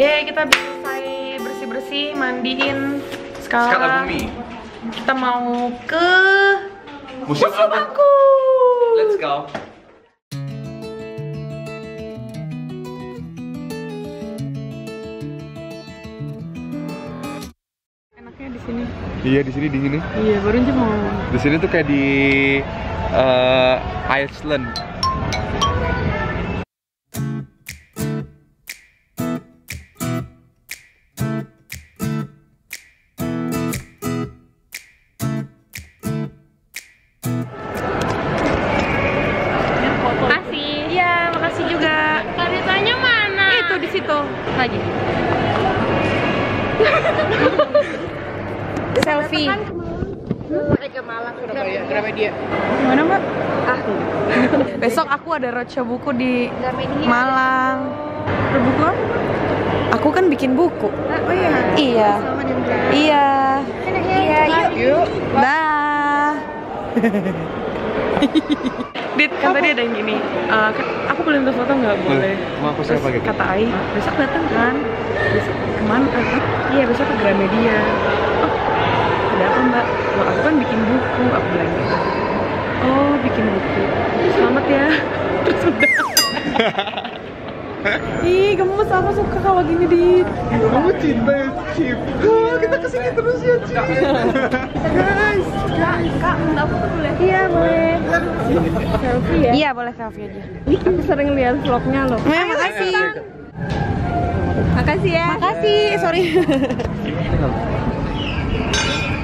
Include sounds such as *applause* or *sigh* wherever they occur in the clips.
Yeay, kita selesai bersih-bersih, mandiin. Skala Sekarang bumi. kita mau ke Museum museum aku. Let's go. Enaknya di sini. Iya di sini dingin nih. Iya, baru aja mau. Di sini tuh kayak di eh, Iceland. *laughs* Selfie. Gimana mbak? Ah. *laughs* Besok aku ada roadshow buku di Malang. Berbuku apa? Aku kan bikin buku. Oh iya. Iya. Iya. Iya, yuk. Dah. *laughs* Dit, kan tadi ada yang gini. kan aku boleh minta foto nggak boleh? Mau aku siapa gitu? Kata Ai, besok datang kan? Besok ke mana? Iya besok ke Gramedia. Oh, ada apa mbak? Wah, aku kan bikin buku, aku bilang gitu. Oh, bikin buku. Selamat ya. *laughs* Terus udah. *laughs* Ih, gemes aku suka kalau gini di Kamu cinta ya Cip? Oh, kita ke sini terus ya Cip. Guys, Kak, minta foto boleh? Iya, boleh. Selfie ya? Iya, boleh selfie aja. Aku sering lihat vlognya loh. Eh, makasih. Makasih ya. Makasih, sorry. *laughs*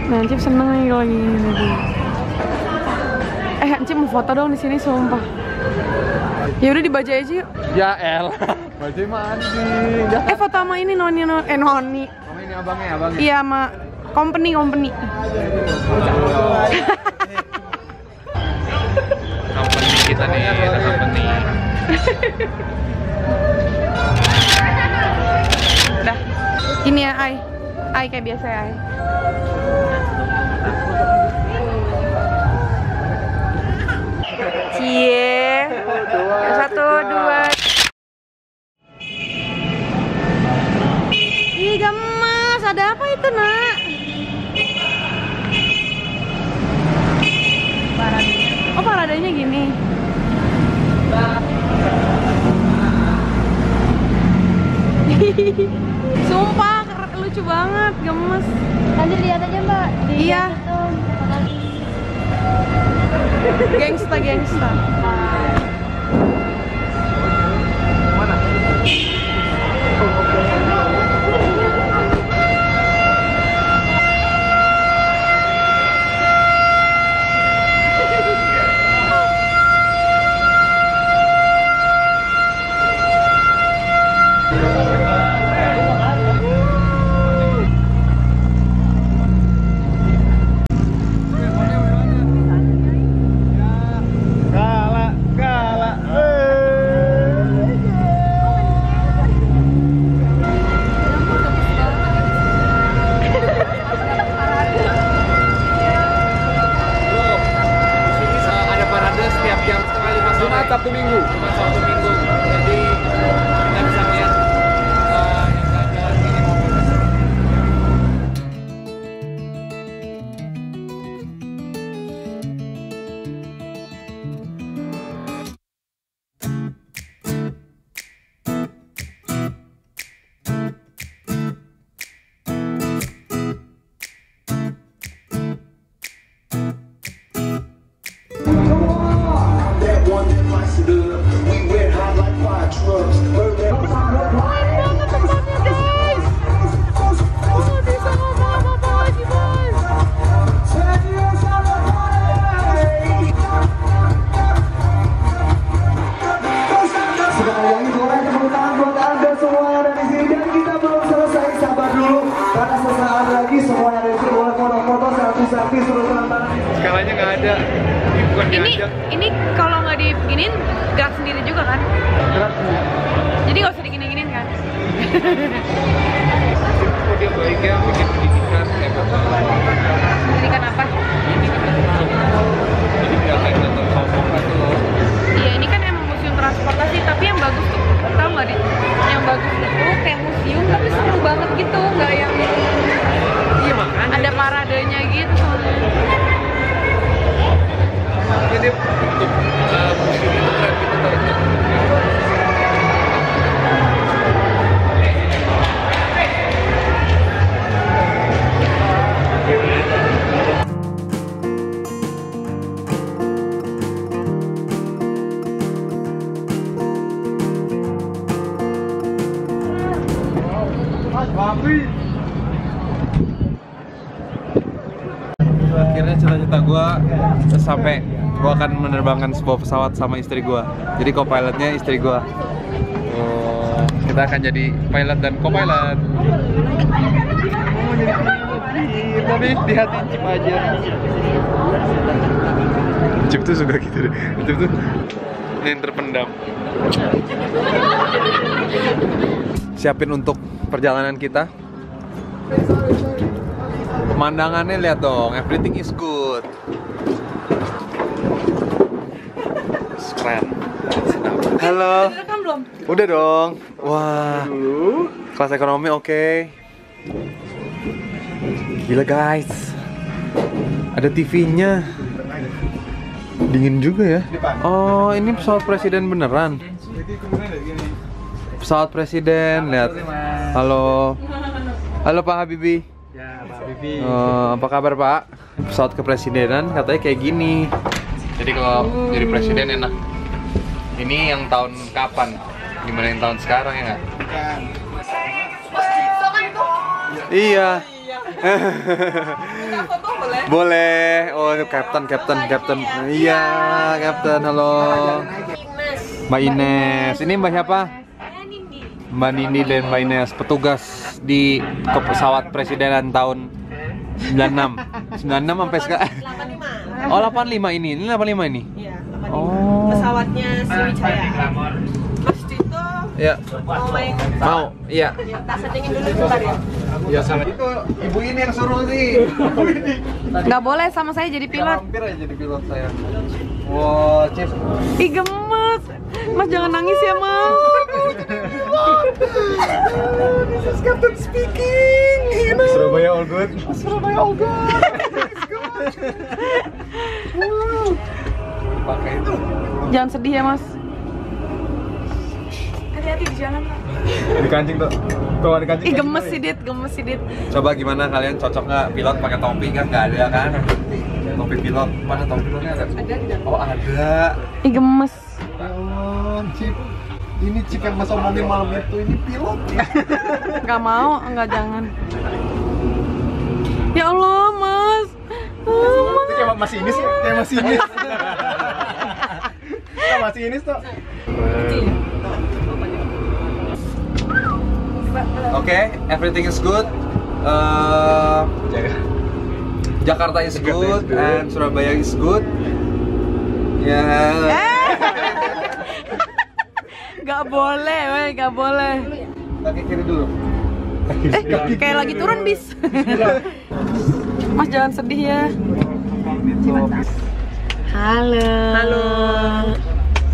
Nah, Cip seneng nih kalau gini. Eh, Cip mau foto dong di sini sumpah. Ya udah dibaca aja yuk. Ya El. *laughs* Bajai mah anjing. Eh, foto sama ini Noni, Noni. eh Noni. Kamu ini abangnya, abangnya. Iya, sama company, company. *laughs* kita nih, ada company. Dah. Ini ya, Ai. Ai kayak biasa ya, Ai. Cie. Gangsta, gangsta. Brasil. Ada. Ini bukan Ini diajak. ini kalau nggak diginin gerak sendiri juga kan? Gerak nih. Jadi nggak usah digini-ginin kan? Oh dia baiknya bikin pendidikan apa? Pendidikan apa? Ini kan jadi nggak kayak nonton sombong gitu loh. Iya ini sampai gue akan menerbangkan sebuah pesawat sama istri gue. Jadi co-pilotnya istri gue. Oh, kita akan jadi pilot dan co-pilot. Tapi di hati Cip aja. Cip tuh suka gitu deh. Cip tuh yang terpendam. Siapin untuk perjalanan kita. Pemandangannya lihat dong, everything is good. Keren. Halo. Belum? Udah dong. Wah. Kelas ekonomi oke. Gila guys. Ada TV-nya. Dingin juga ya. Oh, ini pesawat presiden beneran. Pesawat presiden, lihat. Halo. Halo Pak Habibie. Ya, Pak Bibi. Eh, apa kabar Pak? Pesawat kepresidenan katanya kayak gini. Jadi kalau jadi presiden enak. Ini yang tahun kapan? Gimana yang tahun sekarang ya nggak? Iya. boleh. Oh, itu Captain, Captain, Captain. Iya, Captain. Halo. Mbak Ines. Ini Mbak siapa? Mbak Nindi dan Mbak Ines, petugas di ke pesawat presidenan tahun 96. 96 sampai sekarang. 85. *laughs* Oh, 85 ini. Ini 85 ini. Iya, 85. Oh. Pesawatnya Sriwijaya. Mas Dito Ya, mau main mau. Iya. Ya, tak settingin dulu sebentar ya. Ya sama itu ibu ini yang suruh sih. *laughs* Nggak boleh sama saya jadi pilot. Hampir aja jadi pilot saya. Wow, Chief. Ih gemes. Mas jangan nangis ya mas. This is Captain speaking. You know. Surabaya all good. Surabaya all good. *laughs* Pakai itu. Jangan sedih ya mas. Hati-hati di jalan. Di kancing tuh. Tuh ada kancing. Ih gemes sih dit, gemes sih dit. Coba gimana kalian cocok nggak pilot pakai topi kan nggak ada kan? Topi pilot mana topi pilotnya ada? Oh ada. Ih gemes. Oh, Cip. Ini Cip yang mas omongin malam itu ini pilot. *laughs* Nggak mau, nggak jangan. Ya Allah. Kayak masih ini sih, kayak masih ini. *laughs* Kayak masih ini tuh. Oke, everything is good. Uh, Jakarta is good, and Surabaya is good. Ya. *laughs* Nggak boleh, weh, nggak boleh. Kaki kiri dulu. Eh, kayak lagi turun bis. mas jangan sedih ya. Halo. Halo.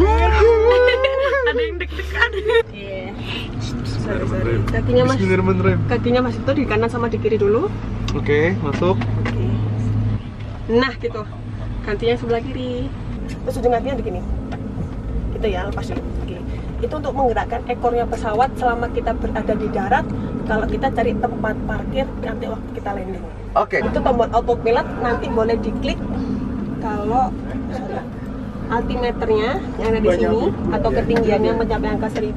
*laughs* Ada yang deg-degan. Iya. Sorry, sorry. Kakinya Mas kakinya Mas itu di kanan sama di kiri dulu. Oke, masuk. Oke. Nah, gitu. Gantinya sebelah kiri. Terus ujung kakinya di gini. Gitu ya, lepas dulu. Oke. Itu untuk menggerakkan ekornya pesawat selama kita berada di darat. Kalau kita cari tempat parkir nanti waktu kita landing. Oke. Itu tombol autopilot nanti boleh diklik kalau sorry, altimeternya yang ada di sini atau ketinggiannya mencapai angka 1000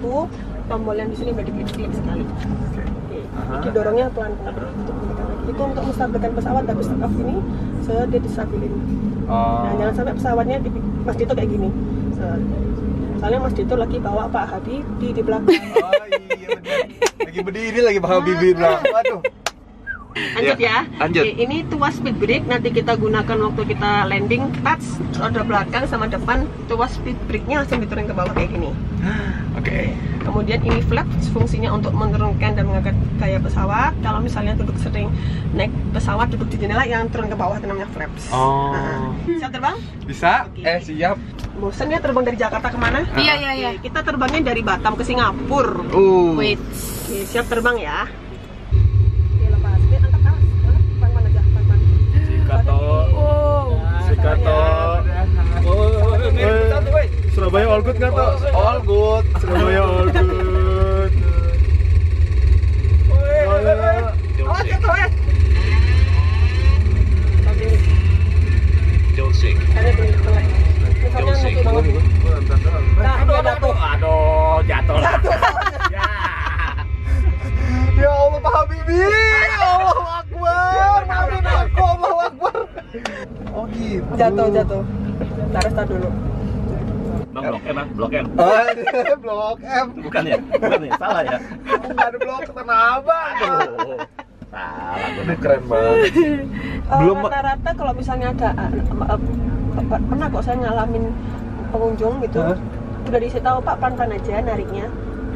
tombol yang di sini boleh diklik sekali. Oke. Didorongnya pelan-pelan untuk menekan lagi. Itu untuk menstabilkan pesawat take off ini so dia disabilin. Nah, jangan sampai pesawatnya di Mas Dito kayak gini. So, soalnya Mas Dito lagi bawa Pak Habibie di belakang. Oh iya. Lagi berdiri lagi bakal bibir belakang. Waduh. Lanjut ya. lanjut. Oke, ini tuas speed brake nanti kita gunakan waktu kita landing touch roda belakang sama depan tuas speed brake-nya langsung diturunin ke bawah kayak gini. *gasps* Oke. Kemudian ini flaps fungsinya untuk menurunkan dan mengangkat gaya pesawat. Kalau misalnya duduk sering naik pesawat duduk di jendela yang turun ke bawah itu namanya flaps. Oh. Nah, siap terbang? Bisa? Oke. Eh siap. Bosan ya terbang dari Jakarta ke mana? Iya, iya, iya. Kita terbangnya dari Batam ke Singapura. Uh. Wait. Oke, siap terbang ya. Oke, lepas. Oke, angkat alas. Pelan-pelan aja, pelan-pelan. Sikato. Wow. Sikato. Surabaya all good nggak tuh? All good. Surabaya all good. Oh, jatuh ya. Karena di tengah. Misalnya nutup banget. Nah, aduh, jatuh. Aduh, jatuh. Jatuh. Ya Allah, Pak langsung jatuh. Taruh start dulu. Bang blok M, ah? blok M. Oh, blok M. Bukan ya? Bukan ya? Salah ya? Ada blok Tanah Abang. Aduh. Salah. Aduh, keren banget. Eh, Belum- rata-rata kalau misalnya ada eh, eh, pernah kok saya ngalamin pengunjung gitu Hah? udah dikasih tahu pak pelan-pelan aja nariknya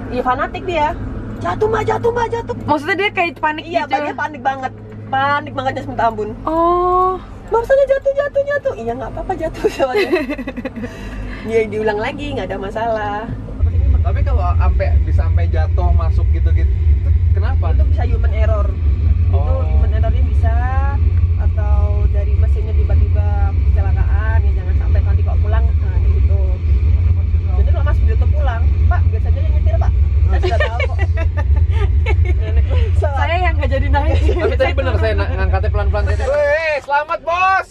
iya fanatik dia jatuh mbak jatuh mbak jatuh Maksudnya dia kayak panik iya gitu. Pak, dia panik banget panik banget dia minta ampun Oh. mbak saya jatuh jatuh jatuh iya nggak apa-apa jatuh *laughs* soalnya *laughs* dia diulang lagi nggak ada masalah Tapi kalau sampai bisa sampai jatuh masuk gitu-gitu, kenapa? itu bisa human error itu Oh. human errornya bisa atau dari mesinnya tiba-tiba kecelakaan ya jangan sampai nanti kok pulang nah gitu jadi kalau mas Broto pulang pak biasanya yang nyetir pak saya sudah tahu kok Nenek salah. *laughs* Saya yang nggak jadi naik. Tapi tadi bener saya ngangkatnya pelan-pelan gitu. Weh, selamat bos.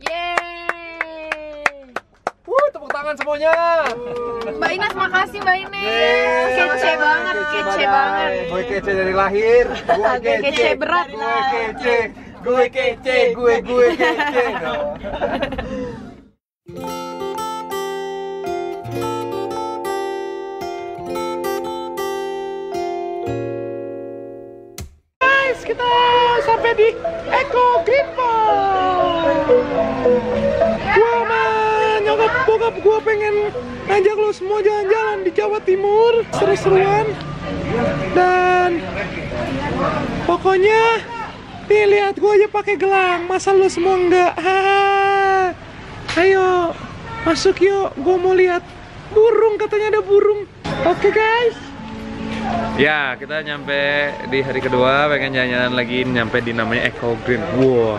Yeay. Wuh, semuanya. Mbak Ines makasih Mbak Ines. Yeay. Kece banget, kece banget. Gue kece dari lahir. Gue kece, Kece berat. Gue kece. Gue kece, gue gue kece. Guys, kita sampai di Eco Green Park. Bokap gua pengen ngajak lo semua jalan-jalan di Jawa Timur. Seru-seruan. Dan pokoknya nih lihat gua aja pakai gelang. Masa lo semua enggak? Ayo masuk yuk. Gua mau lihat. Burung katanya ada burung. Oke guys. Ya, kita nyampe di hari kedua, pengen jalan-jalan lagi, nyampe di namanya Eco Green. Wow,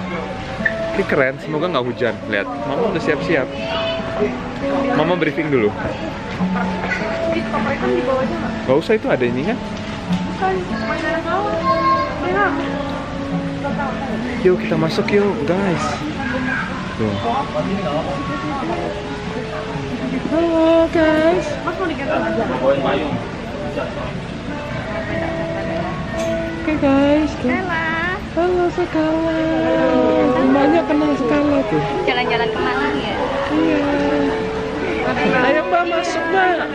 ini keren. Semoga nggak hujan. Lihat, Mama udah siap-siap. Mama briefing dulu. Gak usah itu ada ini kan? Yuk kita masuk yuk, guys. Tuh. Halo guys. Oke guys. Halo Skala. Banyak kenal Skala tuh. Jalan-jalan ke mana ya? Iya. Ayo mbak masuk mbak.